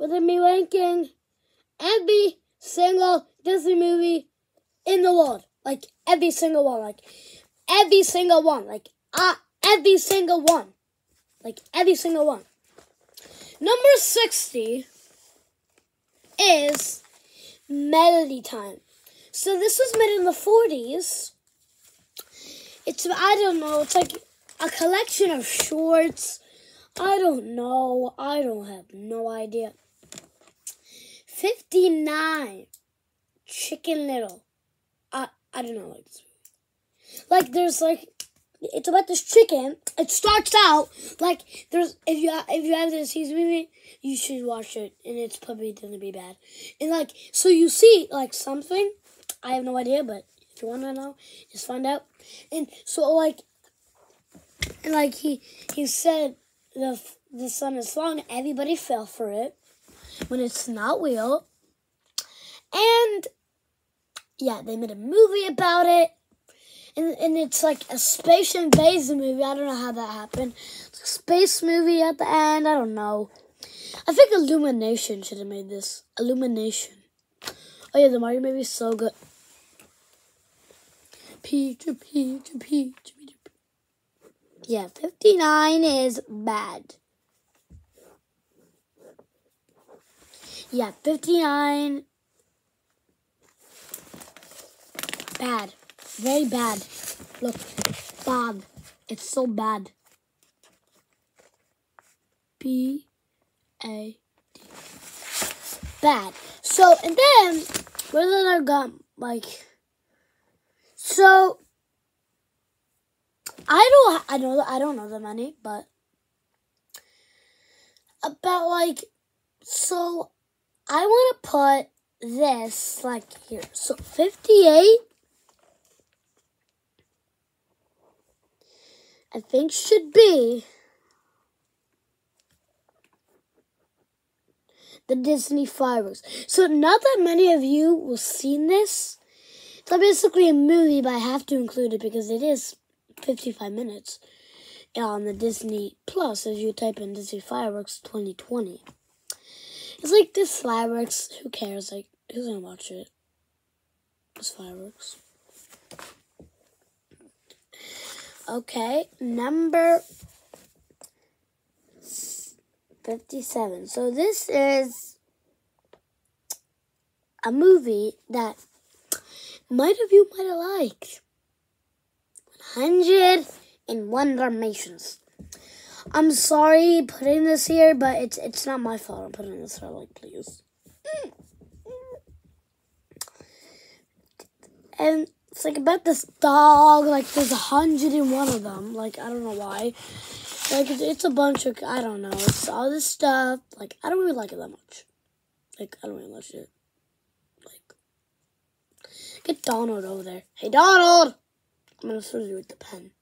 we're gonna ranking every single Disney movie in the world. Like every single one. Like every single one. Like uh every single one. Like every single one. Number 60 is Melody Time. So this was made in the 40s. It's I don't know, it's like a collection of shorts. I don't know. I don't have no idea. 59 Chicken Little. I I don't know like. Like there's like it's about this chicken. It starts out like there's if you if you haven't seen this movie, you should watch it, and it's probably gonna be bad. And like so, you see like something. I have no idea, but if you want to know, just find out. And so like, and like he he said the the sun is long. Everybody fell for it when it's not real. And yeah, they made a movie about it and, and it's like a space invasion movie. I don't know how that happened. Space movie at the end. I don't know. I think Illumination should have made this. Illumination. Oh yeah, the Mario movie is so good. Peach, peach, peach, peach. Yeah, 59 is bad. Yeah, 59. Bad. Very bad. Look, bad. It's so bad. B A D. Bad. So and then where did I got like so I don't I know I don't know the many, but about like so I want to put this like here. So 58 I think should be the Disney fireworks. So not that many of you will seen this. It's basically a movie, but I have to include it because it is 55 minutes on the Disney Plus if you type in Disney Fireworks 2020. It's like this fireworks, who cares? Like, who's gonna watch it? It's fireworks. Okay, number 57. So this is a movie that might of you might have liked. 101 Dalmatians. I'm sorry putting this here, but it's it's not my fault. I'm putting this here, like, please. And it's like about this dog. Like there's a hundred and one of them. Like I don't know why. Like it's, it's a bunch of I don't know. It's all this stuff. Like I don't really like it that much. Like I don't really like it. Like get Donald over there. Hey Donald. I'm gonna serve you with the pen.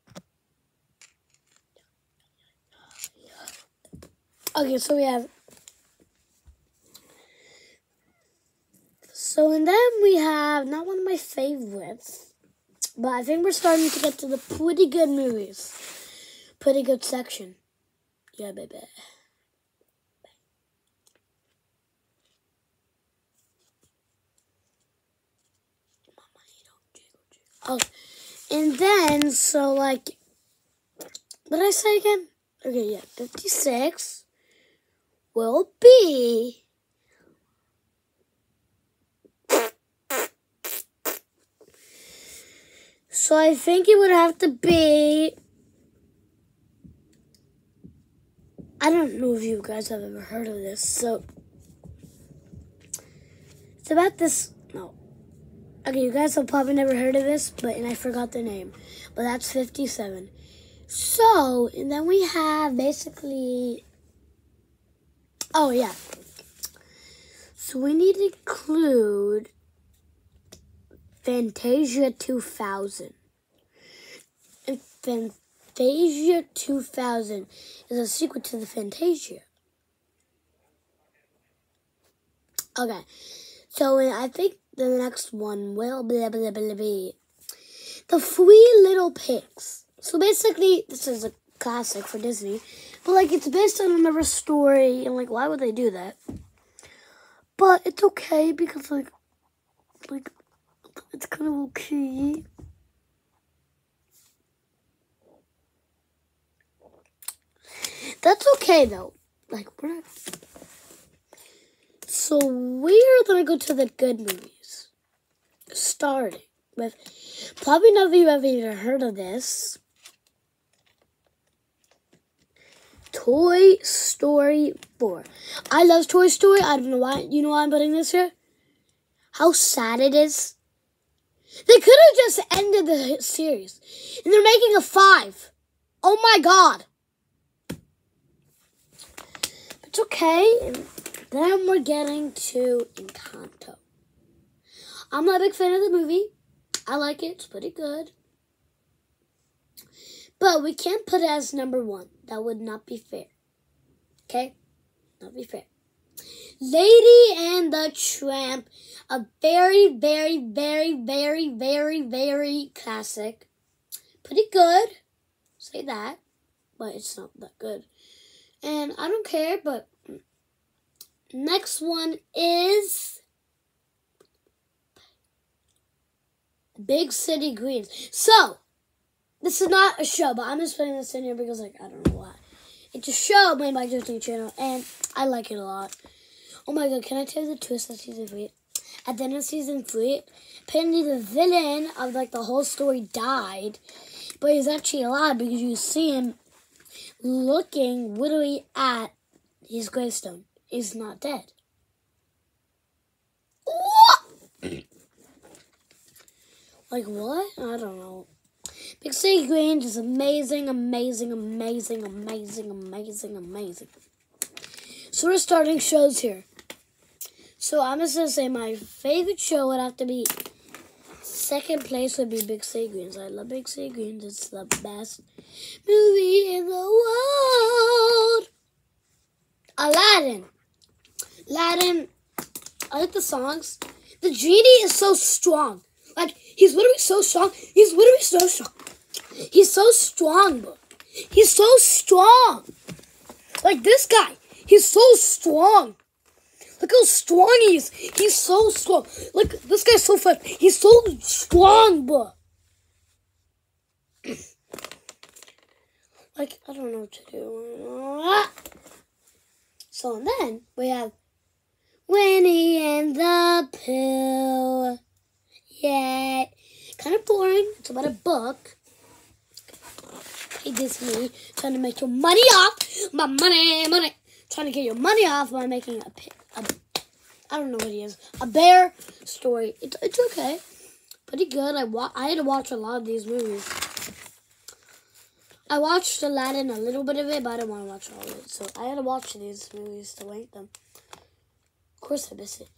Okay, so we have So and then we have not one of my favorites, but I think we're starting to get to the pretty good movies. Pretty good section. Yeah, baby. Oh, and then, so like, what did I say again? Okay, yeah, 56 will be So I think it would have to be. I don't know if you guys have ever heard of this. So it's about this. No. Okay, you guys have probably never heard of this, but and I forgot the name. But that's 57. So, and then we have basically. Oh, yeah. So we need to include Fantasia 2000. And Fantasia 2000 is a sequel to the Fantasia. Okay, so I think the next one will blah, blah, blah, be The Three Little Pigs. So basically, this is a classic for Disney, but like it's based on another story, and like, why would they do that? But it's okay because like like it's kind of okay. That's okay though. Like we're not. So we're gonna go to the good movies. Starting with probably none of you have even heard of this. Toy Story 4. I love Toy Story. I don't know why. You know why I'm putting this here? How sad it is. They could have just ended the series. And they're making a 5. Oh my god. It's okay. And then we're getting to Encanto. I'm not a big fan of the movie. I like it. It's pretty good. But we can't put it as number one. That would not be fair. Okay? Not be fair. Lady and the Tramp. A very, very, very, very, very, very classic. Pretty good. Say that. But it's not that good. And I don't care, but next one is Big City Greens. So, this is not a show, but I'm just putting this in here because, like, I don't know why. It's a show made by Disney Channel, and I like it a lot. Oh my god, can I tell you the twist of season three? At the end of season three, apparently the villain of like the whole story died, but he's actually alive because you see him looking literally at his gravestone. He's not dead. What? like what? I don't know. Big City Greens is amazing, amazing, amazing, amazing, amazing, amazing. So we're starting shows here. So I'm just gonna say my favorite show would have to be second place would be Big City Greens. I love Big City Greens. It's the best movie in the world. Aladdin. Aladdin. I like the songs. The genie is so strong. Like he's literally so strong. He's literally so strong. He's so strong, bro. He's so strong. Like this guy. He's so strong. Look how strong he is. He's so strong. Look, this guy's so fast. He's so strong, bro. like, I don't know what to do. So then we have Winnie and the Pooh. Yeah. Kind of boring. It's about a book. Hey, Disney, trying to make your money off. My money, money. Trying to get your money off by making a, a I don't know what he is. A bear story. It's, it's okay. Pretty good. I wa- I had to watch a lot of these movies. I watched Aladdin a little bit of it, but I didn't want to watch all of it. So I had to watch these movies to rank them. Of course I missed it.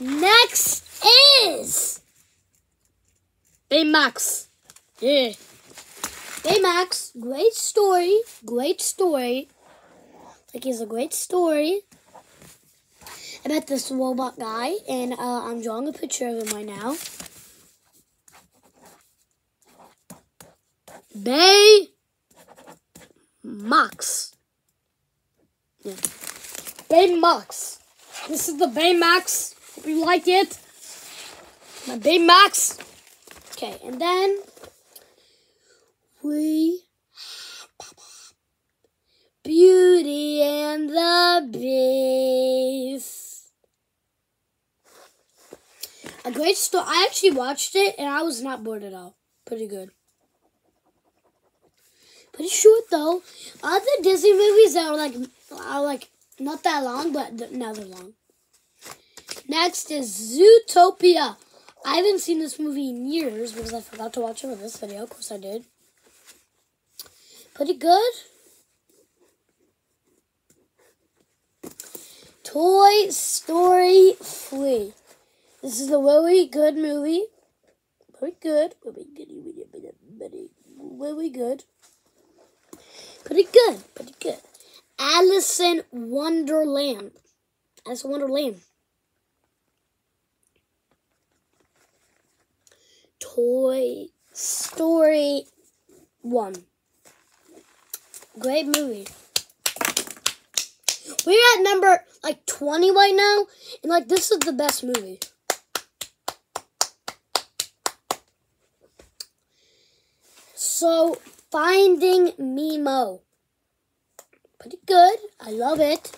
Next is Baymax. Yeah. Baymax, great story. Great story. Like he's a great story. Met this robot guy, and uh, I'm drawing a picture of him right now. Bay Max. Yeah. Baymax. This is the Baymax. Hope you like it. My Baymax. Okay, and then we Beauty and the Beast. A great story. I actually watched it and I was not bored at all. Pretty good. Pretty short though. Other Disney movies that are like are like not that long, but now they're long. Next is Zootopia. I haven't seen this movie in years because I forgot to watch it for this video. Of course I did. Pretty good. Toy Story 3. This is a really good movie. Very good. Very good. Very good. Pretty good. Pretty good. Alice in Wonderland. Alice in Wonderland. Toy Story 1. Great movie. we're at number like 20 right now, and like this is the best movie. So, Finding Nemo. Pretty good. I love it.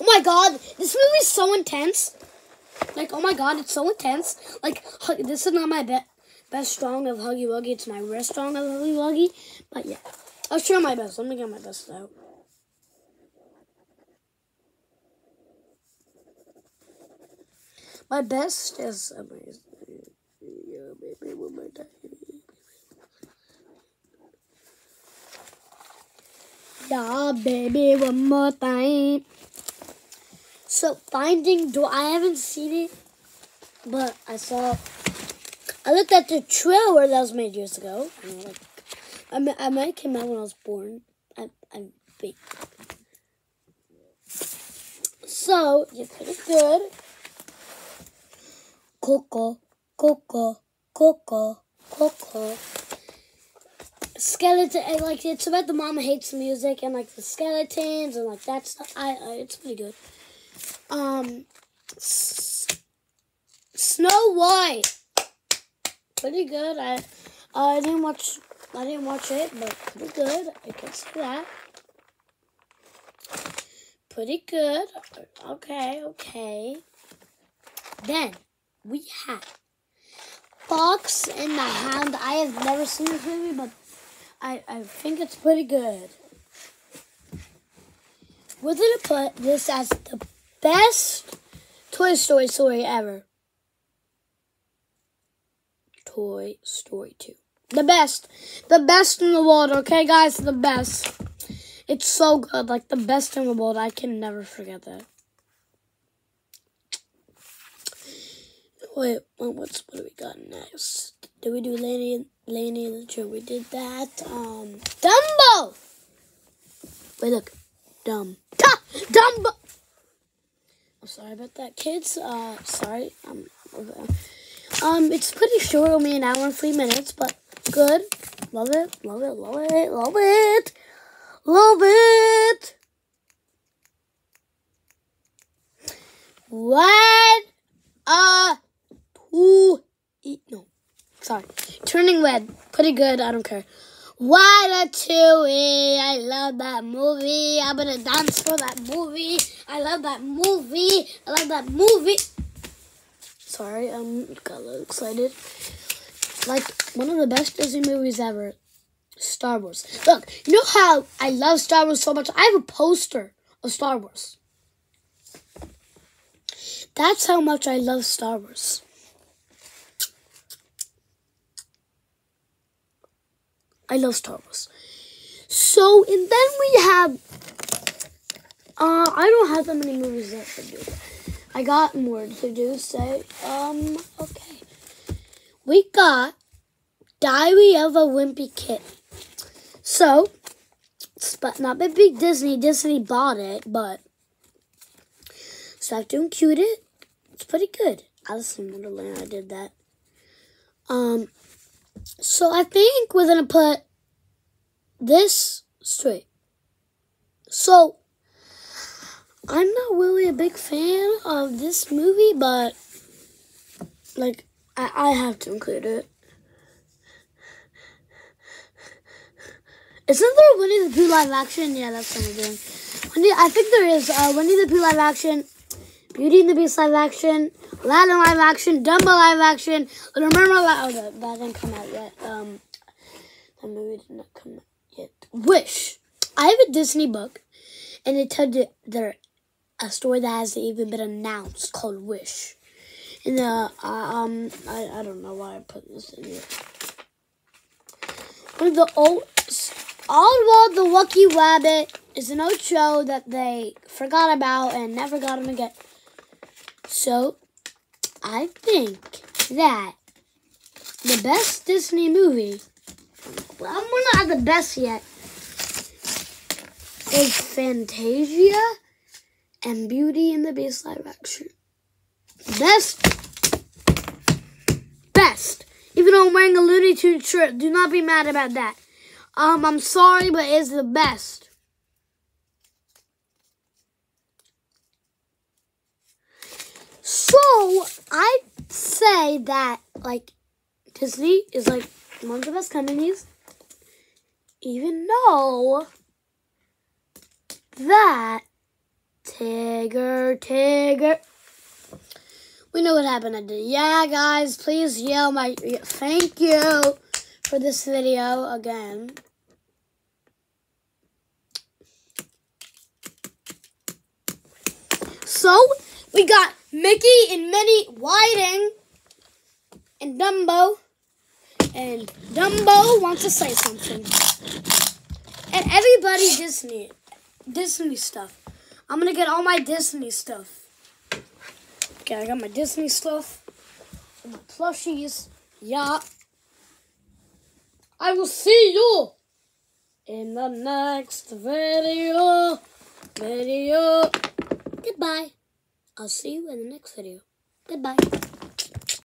Oh my god, this movie is so intense. Like, oh my god, it's so intense. Like, this is not my be best strong of Huggy Wuggy. It's my rest strong of Huggy Wuggy. But yeah, I'll try my best. Let me get my best out. My best is amazing. Yeah, baby, one more time. Yeah, baby, one more time. So Finding Dory, I haven't seen it, but I saw. I looked at the trailer that was made years ago. Like, I mean, I might came out when I was born. I, I'm big. So you're pretty good. Coco, Coco, Coco, Coco. Skeleton, and, like it's about the mama hates music and like the skeletons and like that stuff. I, I it's pretty good. Um, S Snow White. Pretty good. I uh, I didn't watch I didn't watch it, but pretty good. I can see that. Pretty good. Okay, okay. Then we have Fox and the Hound. I have never seen this movie, but I, I think it's pretty good. We're gonna put this as the best Toy Story story ever. Toy Story 2. The best. The best in the world, okay, guys? The best. It's so good. Like, the best in the world. I can never forget that. Wait, what's, what do we got next? Did we do Laney, Laney and the Tree? We did that. Um, Dumbo! Wait, look. Dumb. Dumbo! I'm sorry about that, kids. Uh, sorry. Um, um, it's pretty short, only an hour and three minutes, but good. Love it, love it, love it, love it, love it. What a two, no, sorry. Turning red, pretty good. I don't care. Ratatouille. I love that movie. I'm gonna dance for that movie. I love that movie. I love that movie. Sorry, I'm got a little excited. Like one of the best Disney movies ever. Star Wars. Look, you know how I love Star Wars so much? I have a poster of Star Wars. That's how much I love Star Wars. I love Star Wars. So, and then we have, uh, I don't have that many movies left to do. I got more to do, say, um, okay. We got Diary of a Wimpy Kid. So, but not by big Disney. Disney bought it, but stop doing cute it. It's pretty good. Alice in Wonderland, I did that. Um, so I think we're to put this straight. So, I'm not really a big fan of this movie, but, like, I, I have to include it. Isn't there Winnie the Pooh live action? Yeah, that's what we're doing. Winnie, I think there is uh, Winnie the Pooh live action, Beauty and the Beast live action, Aladdin live action, Dumbo live action, Little Mermaid. Oh, that, that didn't come out yet. Um, that movie did not come out yet. Wish. I have a Disney book, and it tells you there a story that hasn't even been announced called Wish. And uh, um, I, I don't know why I put this in here. One of the old Oswald the Lucky Rabbit is an old show that they forgot about and never got him again. So, I think that the best Disney movie, well, we're not the best yet, is Fantasia and Beauty and the Beast live action. Best, best. Even though I'm wearing a Looney Tunes shirt, do not be mad about that. Um, I'm sorry, but it's the best. So I say that like Disney is like one of the best companies, even though that Tigger, Tigger. We know what happened. I did. Yeah, guys, please yell my thank you for this video again. So, we got Mickey and Minnie Whiting and Dumbo. And Dumbo wants to say something. And everybody Disney. Disney stuff. I'm gonna get all my Disney stuff. Okay, I got my Disney stuff. My plushies. Yeah. I will see you in the next video. Video. Goodbye. I'll see you in the next video. Goodbye.